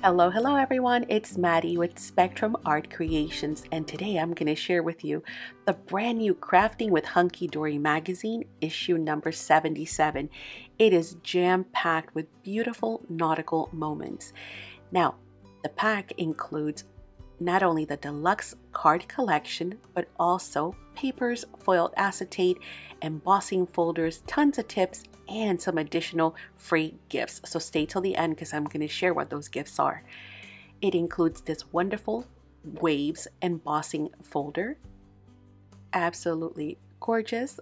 Hello, hello everyone. It's Madi with Spectrum Art Creations, and today I'm going to share with you the brand new Crafting with Hunky Dory magazine, issue number 77. It is jam packed with beautiful nautical moments. Now, the pack includes not only the deluxe card collection, but also papers, foiled acetate, embossing folders, tons of tips, and some additional free gifts. So stay till the end because I'm going to share what those gifts are. It includes this wonderful waves embossing folder. Absolutely gorgeous.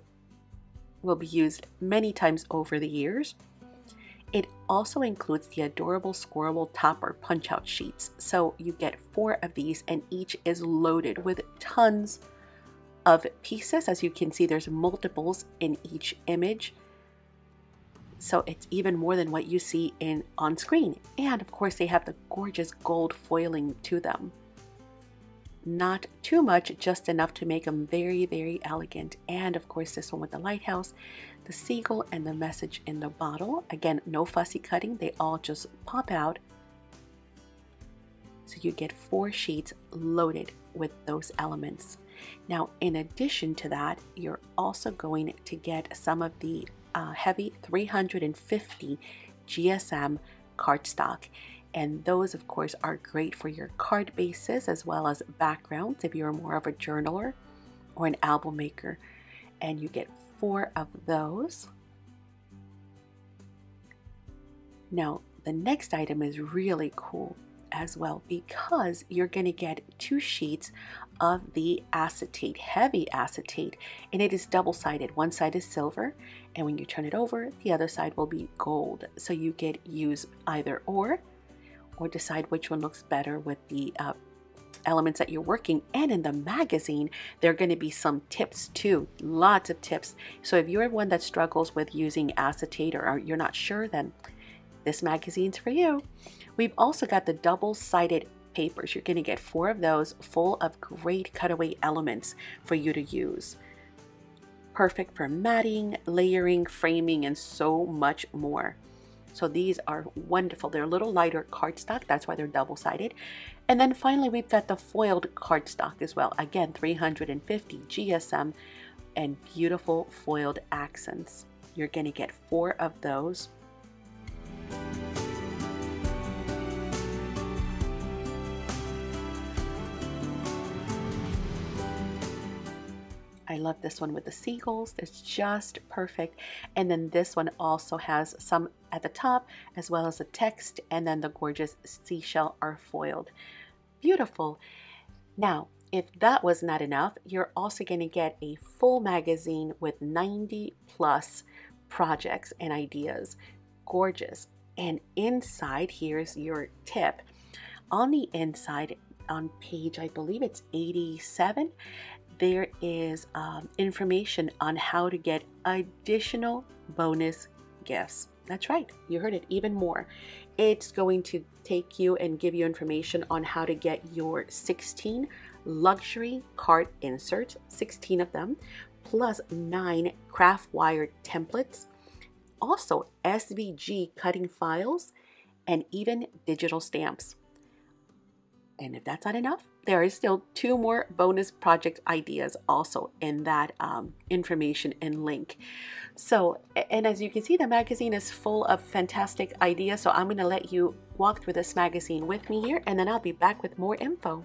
Will be used many times over the years. It also includes the adorable Squirrel Topper punch out sheets. So you get four of these, and each is loaded with tons of pieces. As you can see, there's multiples in each image. So it's even more than what you see in on screen. And of course, they have the gorgeous gold foiling to them. Not too much, just enough to make them very, very elegant. And of course, this one with the lighthouse, the seagull, and the message in the bottle. Again, no fussy cutting, they all just pop out. So you get four sheets loaded with those elements. Now, in addition to that, you're also going to get some of the uh, heavy 350 GSM cardstock and those of course are great for your card bases as well as backgrounds if you're more of a journaler or an album maker. And you get four of those. Now the next item is really cool as well because you're going to get two sheets of the acetate, heavy acetate, and it is double sided. One side is silver, and when you turn it over, the other side will be gold. So you could use either or, or decide which one looks better with the uh, elements that you're working. And in the magazine, there are going to be some tips too, lots of tips. So if you're one that struggles with using acetate or you're not sure, then this magazine's for you. We've also got the double-sided papers. You're going to get four of those full of great cutaway elements for you to use. Perfect for matting, layering, framing, and so much more. So these are wonderful. They're a little lighter cardstock. That's why they're double-sided. And then finally, we've got the foiled cardstock as well. Again, 350 GSM and beautiful foiled accents. You're going to get four of those I love this one with the seagulls. It's just perfect. And then this one also has some at the top as well as the text and then the gorgeous seashell are foiled. Beautiful. Now, if that was not enough, you're also going to get a full magazine with 90 plus projects and ideas. Gorgeous. And inside, here's your tip. On the inside, on page, I believe it's 87, there is um, information on how to get additional bonus gifts. That's right, you heard it, even more. It's going to take you and give you information on how to get your 16 luxury card inserts, 16 of them, plus nine craft wire templates, also SVG cutting files, and even digital stamps. And if that's not enough, there is still two more bonus project ideas also in that um, information and link. So, and as you can see, the magazine is full of fantastic ideas. So I'm going to let you walk through this magazine with me here, and then I'll be back with more info.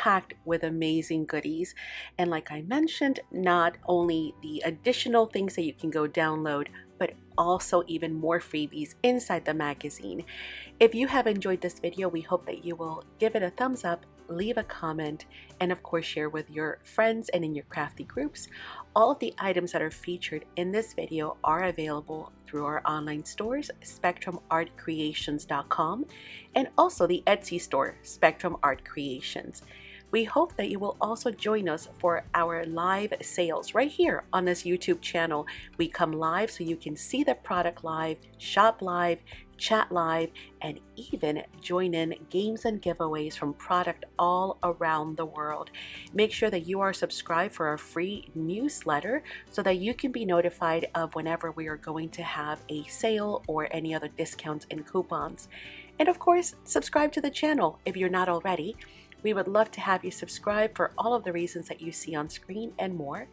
packed with amazing goodies? And like I mentioned, not only the additional things that you can go download, but also even more freebies inside the magazine. If you have enjoyed this video, we hope that you will give it a thumbs up leave a comment, and of course share with your friends and in your crafty groups. All of the items that are featured in this video are available through our online stores, spectrumartcreations.com, and also the Etsy store, Spectrum Art Creations. We hope that you will also join us for our live sales right here on this YouTube channel. We come live so you can see the product live, shop live, chat live, and even join in games and giveaways from product all around the world. Make sure that you are subscribed for our free newsletter so that you can be notified of whenever we are going to have a sale or any other discounts and coupons. And of course, subscribe to the channel if you're not already. We would love to have you subscribe for all of the reasons that you see on screen and more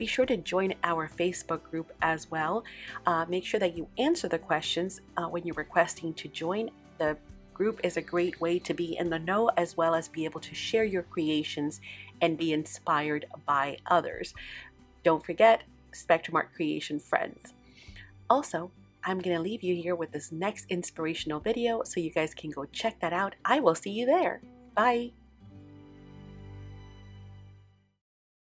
be sure to join our Facebook group as well. Uh, make sure that you answer the questions uh, when you're requesting to join. The group is a great way to be in the know as well as be able to share your creations and be inspired by others. Don't forget Spectrum Art Creation friends. Also, I'm going to leave you here with this next inspirational video so you guys can go check that out. I will see you there. Bye.